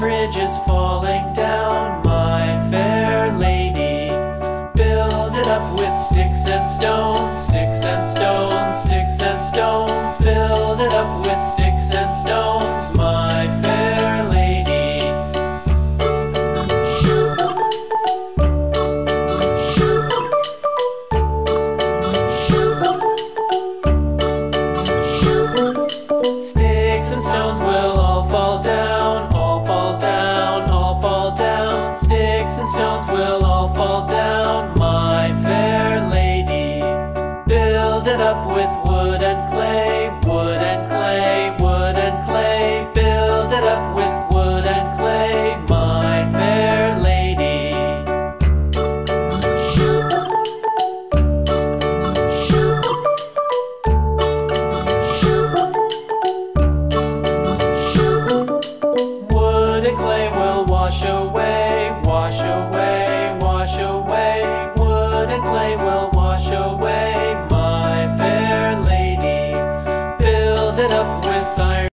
bridge is falling down, my fair lady. Build it up with sticks and stones, sticks and stones, sticks and stones. Build it up with sticks. shall all fall down, my fair lady. Build it up with wood and clay.